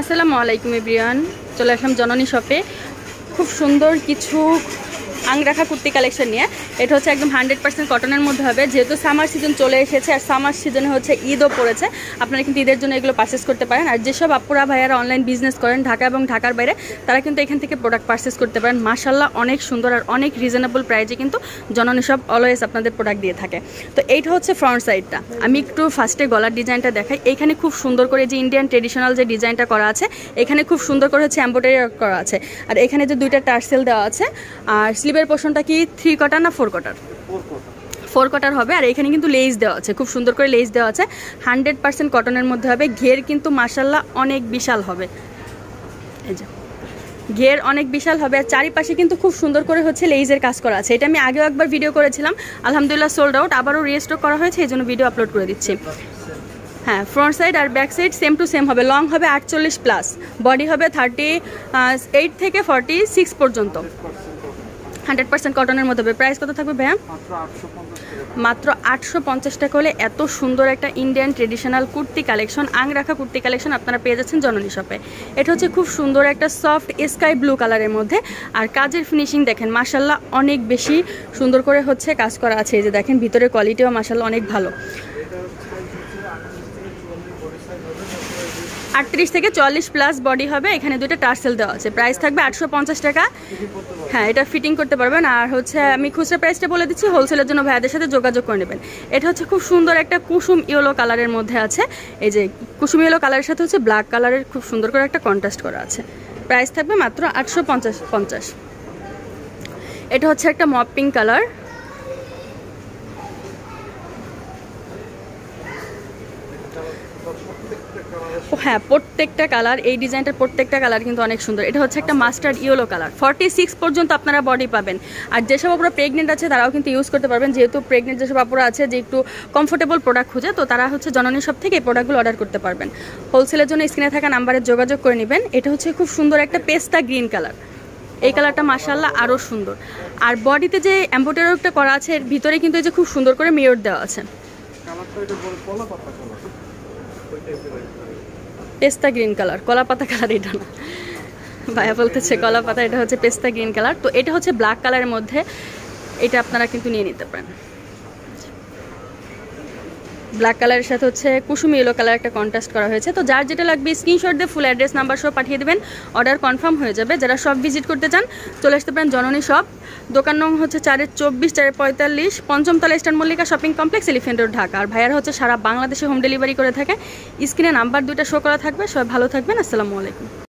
আসসালামু আলাইকুম ইব্রিয়ান চলে আসলাম জননী শপে। খুব সুন্দর কিছু আংরাখা কুর্তি কালেকশন নিয়ে। এটা হচ্ছে একদম হান্ড্রেড পার্সেন্ট কটনের মধ্যে হবে। যেহেতু সামার সিজন চলে এসেছে আর সামার সিজনে হচ্ছে ঈদও পড়েছে, আপনারা কিন্তু ঈদের জন্য এগুলো পারচেস করতে পারেন। আর যেসব আপুরা ভাইয়ারা অনলাইন বিজনেস করেন ঢাকা এবং ঢাকার বাইরে, তারা কিন্তু এখান থেকে প্রোডাক্ট পারচেস করতে পারেন। মাসাল্লাহ অনেক সুন্দর আর অনেক রিজনেবল প্রাইজে কিন্তু জননী সব অলওয়েজ আপনাদের প্রোডাক্ট দিয়ে থাকে। তো এইটা হচ্ছে ফ্রন্ট সাইডটা আমি একটু ফার্স্টে গলার ডিজাইনটা দেখাই। এখানে খুব সুন্দর করে যে ইন্ডিয়ান ট্রেডিশনাল যে ডিজাইনটা করা আছে, এখানে খুব সুন্দর করে হচ্ছে এম্ব্রয়ডারি করা আছে। আর এখানে যে দুইটা টার্সেল দেওয়া আছে, আর স্লিভের পোর্শনটা কি থ্রি কটার না ফোর কটার ফোর কটার হবে, আর এখানে কিন্তু লেস দেওয়া আছে, খুব সুন্দর করে লেস দেওয়া আছে। হান্ড্রেড পার্সেন্ট কটনের মধ্যে হবে, ঘের কিন্তু মাসাল্লাহ অনেক বিশাল হবে। এই যে, ঘের অনেক বিশাল হবে, আর চারিপাশে কিন্তু খুব সুন্দর করে হচ্ছে লেইজের কাজ করা আছে। এটা আমি আগেও একবার ভিডিও করেছিলাম, আলহামদুলিল্লাহ সোল্ড আউট আবারও রিস্টক করা হয়েছে, এই জন্য ভিডিও আপলোড করে দিচ্ছি। হ্যাঁ front side R back side same to same হবে লং হবে আটচল্লিশ প্লাস বডি হবে থার্টি এইট থেকে ফর্টি সিক্স পর্যন্ত। হান্ড্রেড পার্সেন্ট কটনের মধ্যে হবে। প্রাইস কত থাকবে ভাইয়া? মাত্র আটশো পঞ্চাশ টাকা হলে এত সুন্দর একটা ইন্ডিয়ান ট্রেডিশনাল কুর্তি কালেকশন আং রাখা কুর্তি কালেকশন আপনারা পেয়ে যাচ্ছেন জননী শপে এটা হচ্ছে খুব সুন্দর একটা সফট স্কাই ব্লু কালারের মধ্যে। আর কাজের ফিনিশিং দেখেন মাসাল্লাহ অনেক বেশি সুন্দর করে হচ্ছে কাজ করা আছে। এই যে দেখেন ভিতরে কোয়ালিটিও মাসাল্লাহ অনেক ভালো। আটত্রিশ থেকে চল্লিশ প্লাস বডি হবে। এখানে দুইটা টার্সেল দেওয়া আছে। প্রাইস থাকবে আটশো পঞ্চাশ টাকা। হ্যাঁ এটা ফিটিং করতে পারবেন। আর হচ্ছে, আমি খুচরা প্রাইসটা বলে দিচ্ছি। হোলসেলের জন্য ভাইয়াদের সাথে যোগাযোগ করে নেবেন। এটা হচ্ছে খুব সুন্দর একটা কুসুম ইয়েলো কালারের মধ্যে আছে। এই যে কুসুম ইয়েলো কালারের সাথে হচ্ছে ব্ল্যাক কালারের খুব সুন্দর করে একটা কন্ট্রাস্ট করা আছে। প্রাইস থাকবে মাত্র আটশো পঞ্চাশ পঞ্চাশ। এটা হচ্ছে একটা মপ পিঙ্ক কালার হ্যাঁ প্রত্যেকটা কালার এই ডিজাইনটার প্রত্যেকটা কালার কিন্তু অনেক সুন্দর। এটা হচ্ছে একটা mustard yellow colour forty six পর্যন্ত আপনারা বডি পাবেন। আর যেসব আপনারা প্রেগনেন্ট আছে, তারাও কিন্তু ইউজ করতে পারবেন। যেহেতু প্রেগনেন্ট যেসব আপুরা আছে, যে একটু কমফোর্টেবল প্রোডাক্ট খুঁজে, তো তারা হচ্ছে জননী সব থেকে এই প্রোডাক্টগুলো অর্ডার করতে পারবেন। হোলসেলের জন্য স্ক্রিনে থাকা নাম্বারে যোগাযোগ করে নেবেন। এটা হচ্ছে খুব সুন্দর একটা পেস্তা গ্রিন কালার এই কালারটা মাসাল্লাহ আরও সুন্দর। আর বডিতে যে এম্বোটারটা করা আছে, এর ভিতরে কিন্তু এই যে খুব সুন্দর করে মেয়র দেওয়া আছে। পেস্তা গ্রিন কালার, কলা পাতা কালার এটা না। ভাইয়া বলতেছে কলা পাতা, এটা হচ্ছে পেস্তা গ্রিন কালার। তো এটা হচ্ছে ব্ল্যাক কালারের মধ্যে, এটা আপনারা কিন্তু নিয়ে নিতে পারেন। ব্ল্যাক কালারের সাথে হচ্ছে কুসুমি ইয়েলো কালার একটা কন্ট্রাস্ট করা হয়েছে। তো যার যেটা লাগবে স্ক্রিনশট দিয়ে ফুল অ্যাড্রেস নাম্বার সব পাঠিয়ে দেবেন। অর্ডার কনফার্ম হয়ে যাবে। যারা সব ভিজিট করতে চান, চলে আসতে পারেন জননী শপ দোকান নং হচ্ছে চারের চব্বিশ, চারের পঁয়তাল্লিশ, পঞ্চমতলা eastern Mallika shopping complex elephant road Dhaka আর ভাইয়ার হচ্ছে সারা বাংলাদেশে হোম ডেলিভারি করে থাকে। স্ক্রিনে নাম্বার দুইটা শো করা থাকবে। সবাই ভালো থাকবেন। আসসালামু আলাইকুম।